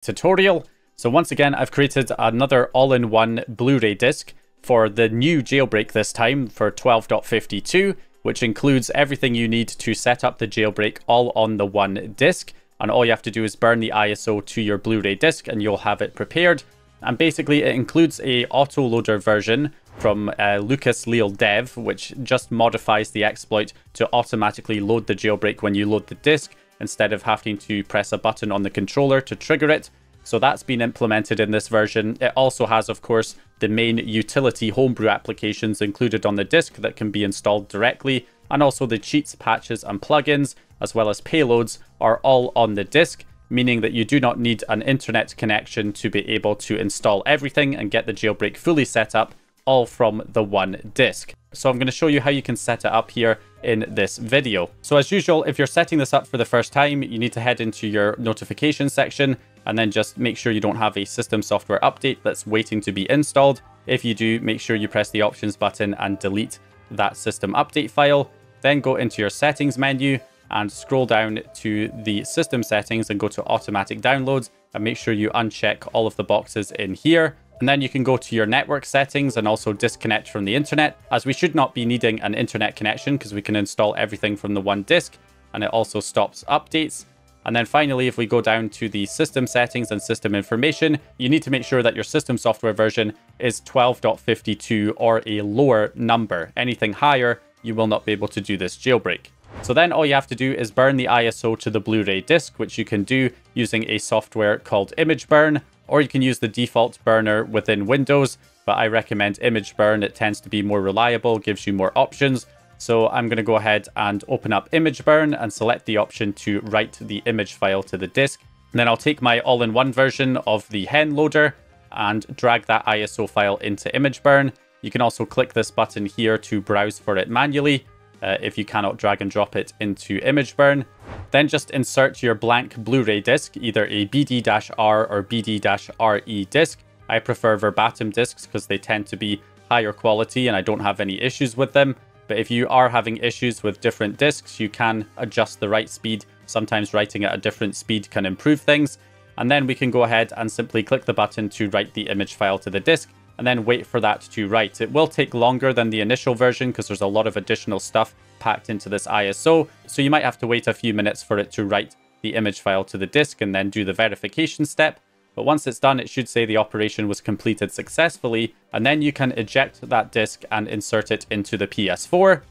tutorial. So once again, I've created another all-in-one Blu-ray disc for the new jailbreak this time for 12.52, which includes everything you need to set up the jailbreak all on the one disc. And all you have to do is burn the ISO to your Blu-ray disc and you'll have it prepared. And basically it includes a autoloader version from uh, Lucas Leal Dev, which just modifies the exploit to automatically load the jailbreak when you load the disk, instead of having to press a button on the controller to trigger it. So that's been implemented in this version. It also has, of course, the main utility homebrew applications included on the disk that can be installed directly, and also the cheats, patches, and plugins, as well as payloads, are all on the disk, meaning that you do not need an internet connection to be able to install everything and get the jailbreak fully set up, all from the one disk. So I'm going to show you how you can set it up here in this video. So as usual, if you're setting this up for the first time, you need to head into your notification section and then just make sure you don't have a system software update that's waiting to be installed. If you do, make sure you press the options button and delete that system update file. Then go into your settings menu and scroll down to the system settings and go to automatic downloads and make sure you uncheck all of the boxes in here. And then you can go to your network settings and also disconnect from the internet, as we should not be needing an internet connection because we can install everything from the one disk, and it also stops updates. And then finally, if we go down to the system settings and system information, you need to make sure that your system software version is 12.52 or a lower number. Anything higher, you will not be able to do this jailbreak. So then all you have to do is burn the ISO to the Blu-ray disc, which you can do using a software called ImgBurn, or you can use the default burner within Windows, but I recommend ImgBurn. It tends to be more reliable, gives you more options, so I'm going to go ahead and open up ImgBurn and select the option to write the image file to the disk. And then I'll take my all-in-one version of the HenLoader and drag that ISO file into ImgBurn. You can also click this button here to browse for it manually uh, if you cannot drag and drop it into ImgBurn. Then just insert your blank Blu-ray disc, either a BD-R or BD-RE disc. I prefer verbatim discs because they tend to be higher quality and I don't have any issues with them. But if you are having issues with different discs, you can adjust the write speed. Sometimes writing at a different speed can improve things. And then we can go ahead and simply click the button to write the image file to the disk and then wait for that to write. It will take longer than the initial version because there's a lot of additional stuff packed into this ISO. So you might have to wait a few minutes for it to write the image file to the disk and then do the verification step. But once it's done, it should say the operation was completed successfully, and then you can eject that disk and insert it into the PS4.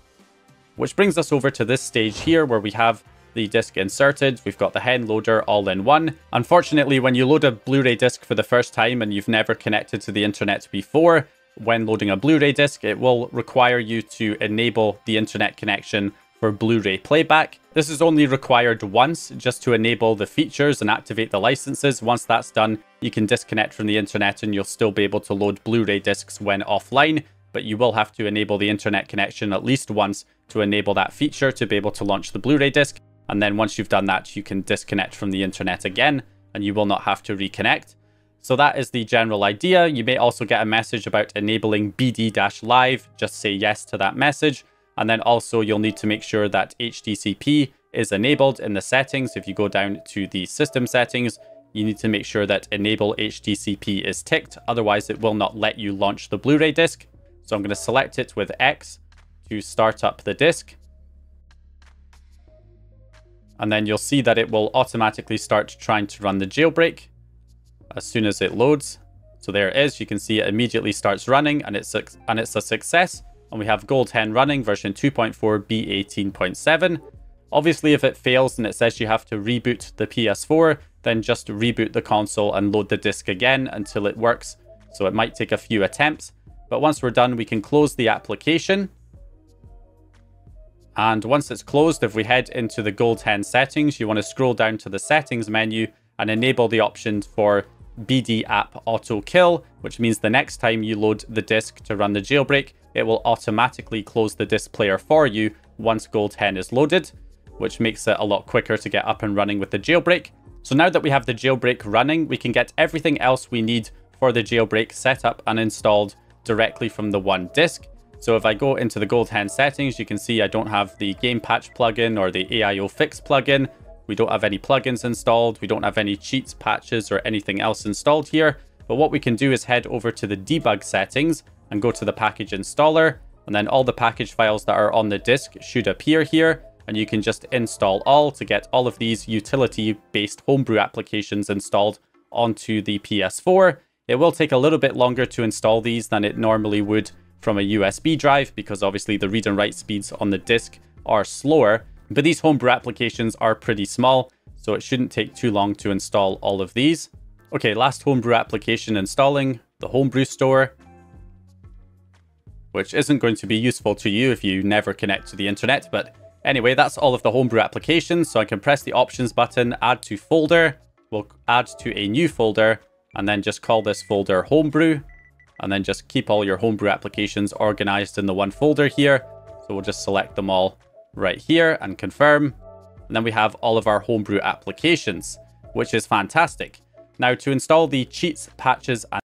Which brings us over to this stage here where we have the disc inserted. We've got the HenLoader all in one. Unfortunately, when you load a Blu-ray disc for the first time and you've never connected to the internet before, when loading a Blu-ray disc, it will require you to enable the internet connection for Blu-ray playback. This is only required once just to enable the features and activate the licenses. Once that's done, you can disconnect from the internet and you'll still be able to load Blu-ray discs when offline, but you will have to enable the internet connection at least once to enable that feature to be able to launch the Blu-ray disc. And then once you've done that, you can disconnect from the internet again and you will not have to reconnect. So that is the general idea. You may also get a message about enabling BD-Live. Just say yes to that message and then also you'll need to make sure that HDCP is enabled in the settings. If you go down to the system settings, you need to make sure that enable HDCP is ticked. Otherwise, it will not let you launch the Blu-ray disc. So I'm going to select it with X to start up the disc. And then you'll see that it will automatically start trying to run the jailbreak as soon as it loads. So there it is. You can see it immediately starts running and it's a, and it's a success and we have GoldHEN running version 2.4 B18.7. Obviously, if it fails and it says you have to reboot the PS4, then just reboot the console and load the disc again until it works. So it might take a few attempts. But once we're done, we can close the application. And once it's closed, if we head into the GoldHEN settings, you want to scroll down to the settings menu and enable the options for BD app auto kill, which means the next time you load the disk to run the jailbreak, it will automatically close the disk player for you once GoldHEN is loaded, which makes it a lot quicker to get up and running with the jailbreak. So now that we have the jailbreak running, we can get everything else we need for the jailbreak set up and installed directly from the one disk. So if I go into the GoldHEN settings, you can see I don't have the Game Patch plugin or the AIO Fix plugin, We don't have any plugins installed. We don't have any cheats, patches, or anything else installed here. But what we can do is head over to the debug settings and go to the package installer. And then all the package files that are on the disk should appear here. And you can just install all to get all of these utility-based homebrew applications installed onto the PS4. It will take a little bit longer to install these than it normally would from a USB drive because obviously the read and write speeds on the disk are slower. But these homebrew applications are pretty small, so it shouldn't take too long to install all of these. Okay, last homebrew application installing, the homebrew store, which isn't going to be useful to you if you never connect to the internet. But anyway, that's all of the homebrew applications. So I can press the options button, add to folder, we'll add to a new folder, and then just call this folder homebrew, and then just keep all your homebrew applications organized in the one folder here. So we'll just select them all right here and confirm. And then we have all of our homebrew applications, which is fantastic. Now to install the cheats, patches, and